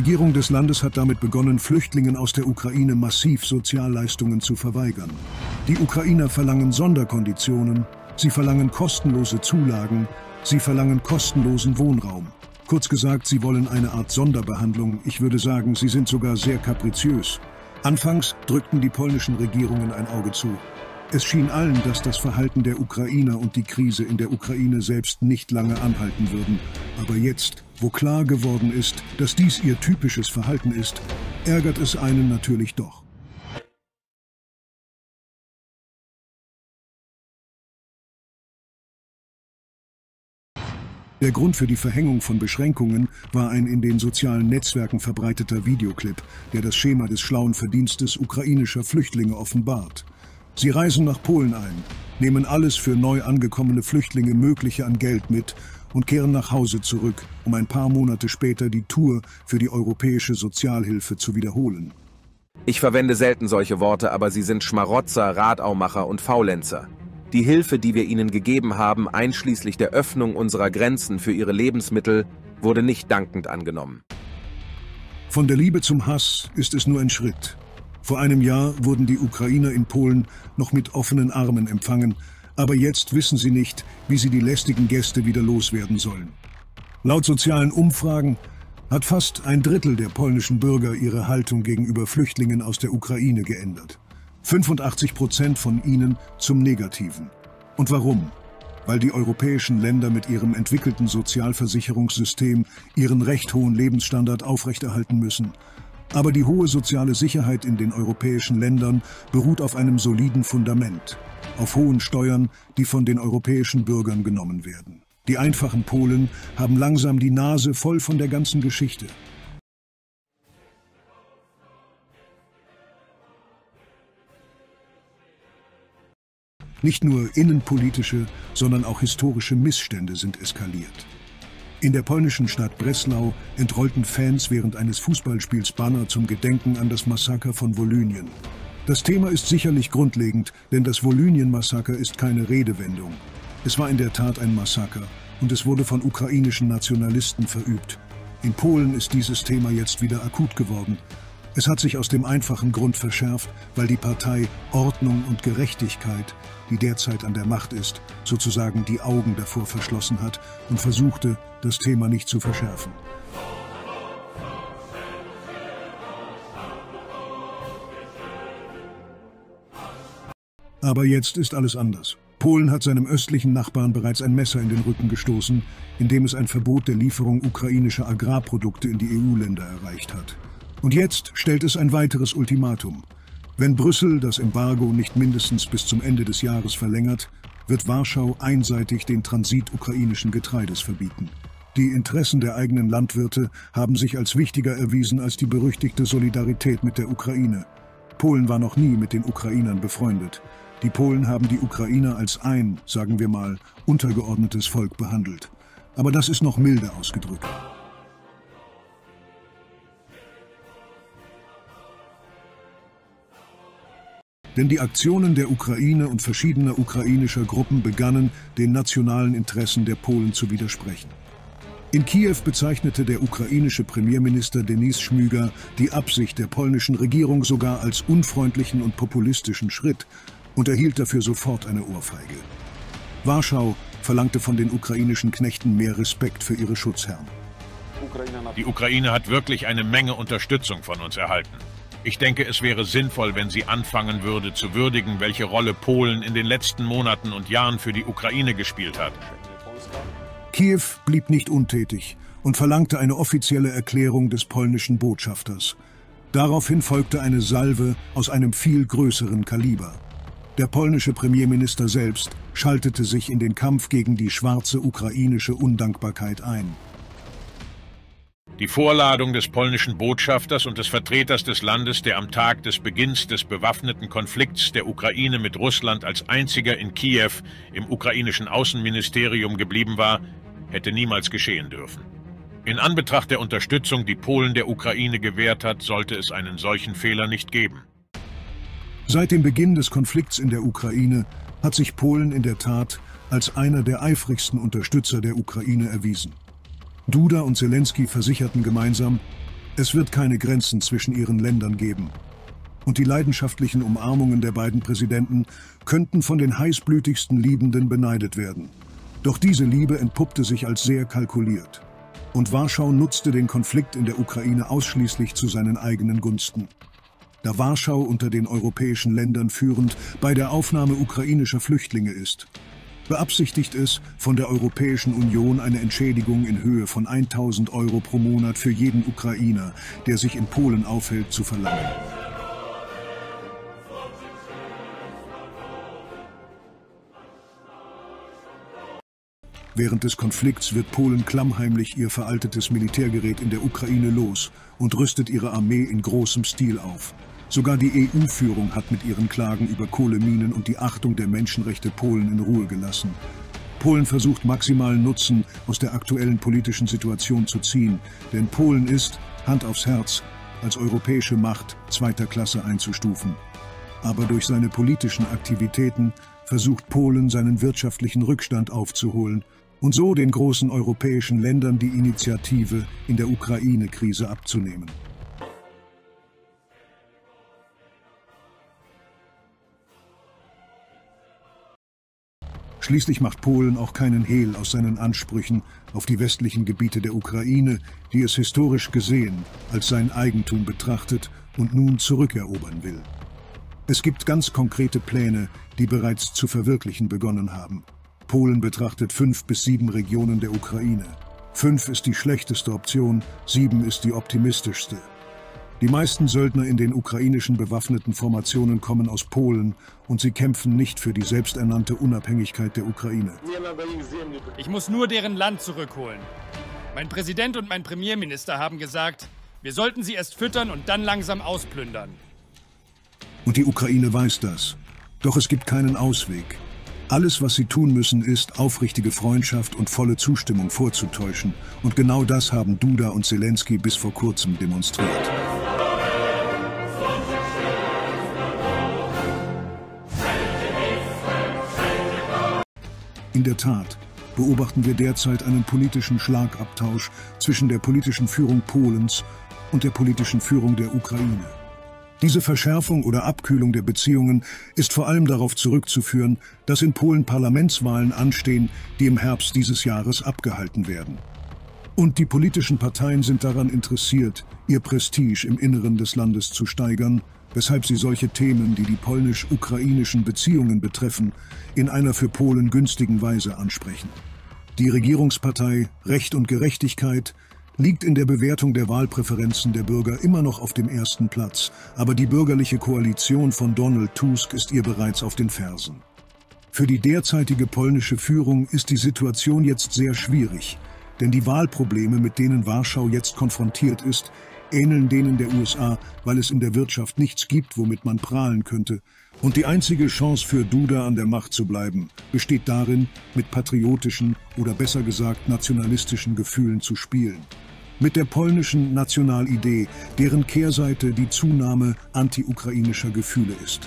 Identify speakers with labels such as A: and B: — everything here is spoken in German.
A: Die Regierung des Landes hat damit begonnen, Flüchtlingen aus der Ukraine massiv Sozialleistungen zu verweigern. Die Ukrainer verlangen Sonderkonditionen, sie verlangen kostenlose Zulagen, sie verlangen kostenlosen Wohnraum. Kurz gesagt, sie wollen eine Art Sonderbehandlung. Ich würde sagen, sie sind sogar sehr kapriziös. Anfangs drückten die polnischen Regierungen ein Auge zu. Es schien allen, dass das Verhalten der Ukrainer und die Krise in der Ukraine selbst nicht lange anhalten würden. Aber jetzt wo klar geworden ist, dass dies ihr typisches Verhalten ist, ärgert es einen natürlich doch. Der Grund für die Verhängung von Beschränkungen war ein in den sozialen Netzwerken verbreiteter Videoclip, der das Schema des schlauen Verdienstes ukrainischer Flüchtlinge offenbart. Sie reisen nach Polen ein, nehmen alles für neu angekommene Flüchtlinge Mögliche an Geld mit und kehren nach Hause zurück, um ein paar Monate später die Tour für die europäische Sozialhilfe zu wiederholen.
B: Ich verwende selten solche Worte, aber sie sind Schmarotzer, Radaumacher und Faulenzer. Die Hilfe, die wir ihnen gegeben haben, einschließlich der Öffnung unserer Grenzen für ihre Lebensmittel, wurde nicht dankend angenommen.
A: Von der Liebe zum Hass ist es nur ein Schritt. Vor einem Jahr wurden die Ukrainer in Polen noch mit offenen Armen empfangen, aber jetzt wissen sie nicht, wie sie die lästigen Gäste wieder loswerden sollen. Laut sozialen Umfragen hat fast ein Drittel der polnischen Bürger ihre Haltung gegenüber Flüchtlingen aus der Ukraine geändert. 85 Prozent von ihnen zum Negativen. Und warum? Weil die europäischen Länder mit ihrem entwickelten Sozialversicherungssystem ihren recht hohen Lebensstandard aufrechterhalten müssen. Aber die hohe soziale Sicherheit in den europäischen Ländern beruht auf einem soliden Fundament auf hohen Steuern, die von den europäischen Bürgern genommen werden. Die einfachen Polen haben langsam die Nase voll von der ganzen Geschichte. Nicht nur innenpolitische, sondern auch historische Missstände sind eskaliert. In der polnischen Stadt Breslau entrollten Fans während eines Fußballspiels Banner zum Gedenken an das Massaker von Volynien. Das Thema ist sicherlich grundlegend, denn das Volynien-Massaker ist keine Redewendung. Es war in der Tat ein Massaker und es wurde von ukrainischen Nationalisten verübt. In Polen ist dieses Thema jetzt wieder akut geworden. Es hat sich aus dem einfachen Grund verschärft, weil die Partei Ordnung und Gerechtigkeit, die derzeit an der Macht ist, sozusagen die Augen davor verschlossen hat und versuchte, das Thema nicht zu verschärfen. Aber jetzt ist alles anders. Polen hat seinem östlichen Nachbarn bereits ein Messer in den Rücken gestoßen, indem es ein Verbot der Lieferung ukrainischer Agrarprodukte in die EU-Länder erreicht hat. Und jetzt stellt es ein weiteres Ultimatum. Wenn Brüssel das Embargo nicht mindestens bis zum Ende des Jahres verlängert, wird Warschau einseitig den Transit ukrainischen Getreides verbieten. Die Interessen der eigenen Landwirte haben sich als wichtiger erwiesen als die berüchtigte Solidarität mit der Ukraine. Polen war noch nie mit den Ukrainern befreundet. Die Polen haben die Ukrainer als ein, sagen wir mal, untergeordnetes Volk behandelt. Aber das ist noch milde ausgedrückt. Denn die Aktionen der Ukraine und verschiedener ukrainischer Gruppen begannen, den nationalen Interessen der Polen zu widersprechen. In Kiew bezeichnete der ukrainische Premierminister Denis Schmüger die Absicht der polnischen Regierung sogar als unfreundlichen und populistischen Schritt, und erhielt dafür sofort eine Ohrfeige. Warschau verlangte von den ukrainischen Knechten mehr Respekt für ihre Schutzherren.
C: Die Ukraine hat wirklich eine Menge Unterstützung von uns erhalten. Ich denke, es wäre sinnvoll, wenn sie anfangen würde zu würdigen, welche Rolle Polen in den letzten Monaten und Jahren für die Ukraine gespielt hat.
A: Kiew blieb nicht untätig und verlangte eine offizielle Erklärung des polnischen Botschafters. Daraufhin folgte eine Salve aus einem viel größeren Kaliber. Der polnische Premierminister selbst schaltete sich in den Kampf gegen die schwarze ukrainische Undankbarkeit ein.
C: Die Vorladung des polnischen Botschafters und des Vertreters des Landes, der am Tag des Beginns des bewaffneten Konflikts der Ukraine mit Russland als einziger in Kiew im ukrainischen Außenministerium geblieben war, hätte niemals geschehen dürfen. In Anbetracht der Unterstützung, die Polen der Ukraine gewährt hat, sollte es einen solchen Fehler nicht geben.
A: Seit dem Beginn des Konflikts in der Ukraine hat sich Polen in der Tat als einer der eifrigsten Unterstützer der Ukraine erwiesen. Duda und Zelensky versicherten gemeinsam, Es wird keine Grenzen zwischen ihren Ländern geben. Und die leidenschaftlichen Umarmungen der beiden Präsidenten könnten von den heißblütigsten Liebenden beneidet werden. Doch diese Liebe entpuppte sich als sehr kalkuliert. Und Warschau nutzte den Konflikt in der Ukraine ausschließlich zu seinen eigenen Gunsten. Da Warschau unter den europäischen Ländern führend bei der Aufnahme ukrainischer Flüchtlinge ist, beabsichtigt es, von der Europäischen Union eine Entschädigung in Höhe von 1000 Euro pro Monat für jeden Ukrainer, der sich in Polen aufhält, zu verlangen. Während des Konflikts wird Polen klammheimlich ihr veraltetes Militärgerät in der Ukraine los und rüstet ihre Armee in großem Stil auf. Sogar die EU-Führung hat mit ihren Klagen über Kohleminen und die Achtung der Menschenrechte Polen in Ruhe gelassen. Polen versucht maximalen Nutzen aus der aktuellen politischen Situation zu ziehen, denn Polen ist, Hand aufs Herz, als europäische Macht zweiter Klasse einzustufen. Aber durch seine politischen Aktivitäten versucht Polen seinen wirtschaftlichen Rückstand aufzuholen und so den großen europäischen Ländern die Initiative in der Ukraine-Krise abzunehmen. Schließlich macht Polen auch keinen Hehl aus seinen Ansprüchen auf die westlichen Gebiete der Ukraine, die es historisch gesehen als sein Eigentum betrachtet und nun zurückerobern will. Es gibt ganz konkrete Pläne, die bereits zu verwirklichen begonnen haben. Polen betrachtet fünf bis sieben Regionen der Ukraine. Fünf ist die schlechteste Option, sieben ist die optimistischste. Die meisten Söldner in den ukrainischen bewaffneten Formationen kommen aus Polen und sie kämpfen nicht für die selbsternannte Unabhängigkeit der Ukraine.
D: Ich muss nur deren Land zurückholen. Mein Präsident und mein Premierminister haben gesagt, wir sollten sie erst füttern und dann langsam ausplündern.
A: Und die Ukraine weiß das. Doch es gibt keinen Ausweg. Alles, was sie tun müssen, ist, aufrichtige Freundschaft und volle Zustimmung vorzutäuschen. Und genau das haben Duda und Zelensky bis vor kurzem demonstriert. In der Tat beobachten wir derzeit einen politischen Schlagabtausch zwischen der politischen Führung Polens und der politischen Führung der Ukraine. Diese Verschärfung oder Abkühlung der Beziehungen ist vor allem darauf zurückzuführen, dass in Polen Parlamentswahlen anstehen, die im Herbst dieses Jahres abgehalten werden. Und die politischen Parteien sind daran interessiert, ihr Prestige im Inneren des Landes zu steigern weshalb sie solche Themen, die die polnisch-ukrainischen Beziehungen betreffen, in einer für Polen günstigen Weise ansprechen. Die Regierungspartei Recht und Gerechtigkeit liegt in der Bewertung der Wahlpräferenzen der Bürger immer noch auf dem ersten Platz, aber die bürgerliche Koalition von Donald Tusk ist ihr bereits auf den Fersen. Für die derzeitige polnische Führung ist die Situation jetzt sehr schwierig, denn die Wahlprobleme, mit denen Warschau jetzt konfrontiert ist, ähneln denen der USA, weil es in der Wirtschaft nichts gibt, womit man prahlen könnte. Und die einzige Chance für Duda an der Macht zu bleiben, besteht darin, mit patriotischen oder besser gesagt nationalistischen Gefühlen zu spielen. Mit der polnischen Nationalidee, deren Kehrseite die Zunahme anti-ukrainischer Gefühle ist.